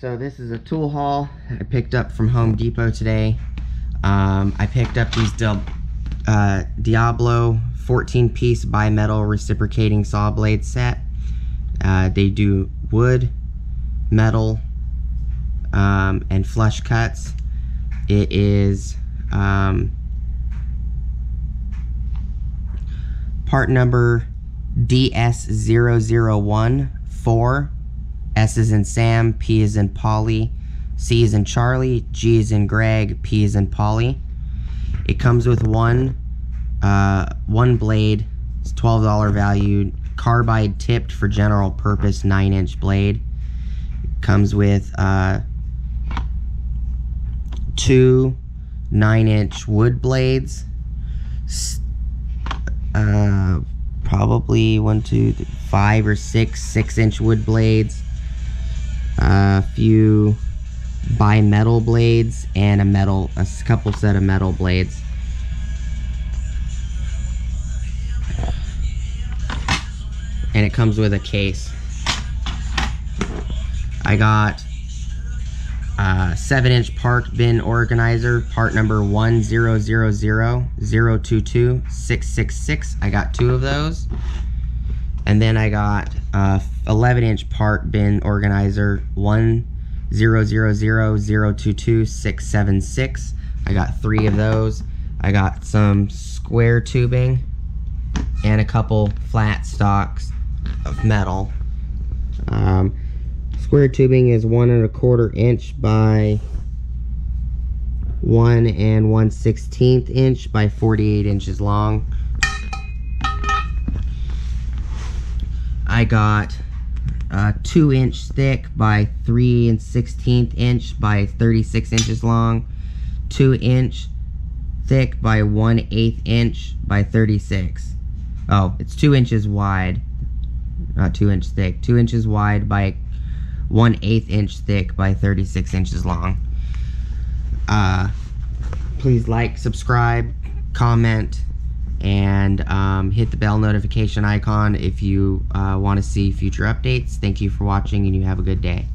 So this is a tool haul I picked up from Home Depot today. Um, I picked up these uh, Diablo 14 piece bimetal reciprocating saw blade set. Uh, they do wood, metal, um, and flush cuts. It is um, part number DS0014 S is in Sam, P is in Polly, C is in Charlie, G is in Greg, P is in Polly. It comes with one uh, one blade. It's twelve dollar value. Carbide tipped for general purpose nine inch blade. It comes with uh, two nine inch wood blades. Uh, probably one, two, three, five or six six inch wood blades a few bimetal blades and a metal, a couple set of metal blades. And it comes with a case. I got a 7 inch park bin organizer, part number 1000022666. I got two of those. And then I got a 11 inch part bin organizer one zero zero zero zero two two six seven six. I got three of those. I got some square tubing and a couple flat stocks of metal. Um, square tubing is one and a quarter inch by one and one sixteenth inch by 48 inches long. I got uh, 2 inch thick by 3 and 16th inch by 36 inches long, 2 inch thick by 1 8 inch by 36. Oh, it's 2 inches wide, not 2 inch thick, 2 inches wide by 1 8 inch thick by 36 inches long. Uh, please like, subscribe, comment, and um, hit the bell notification icon if you uh, want to see future updates. Thank you for watching and you have a good day.